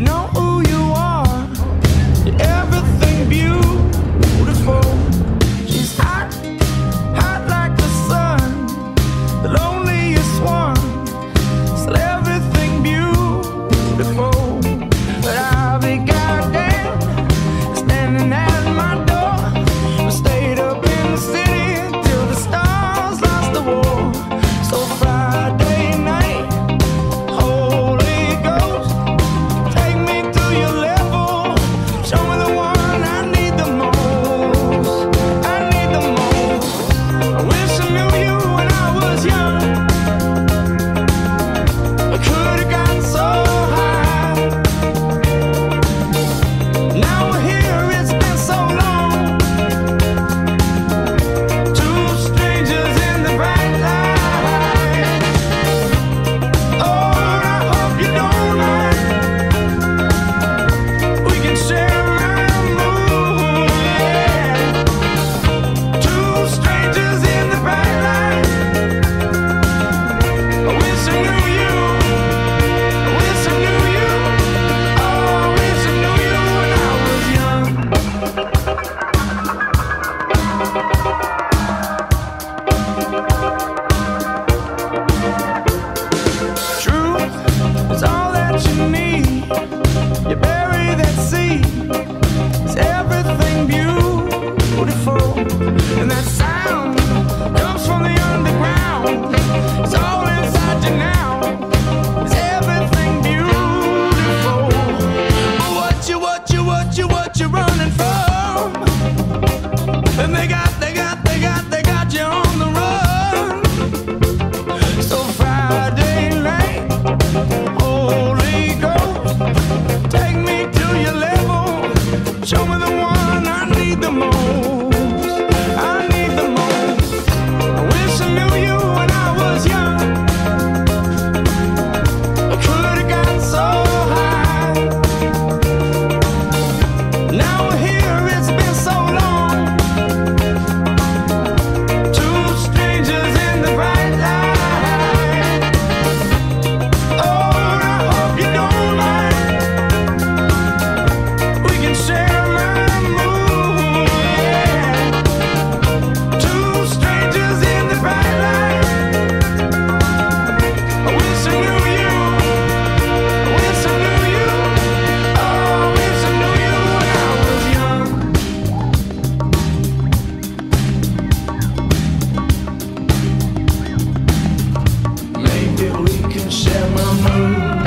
Know who you are. Everything beautiful. She's hot, hot like the sun, the loneliest one. Everything beautiful. But I'll be goddamn standing at my And that's move.